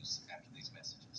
news after these messages.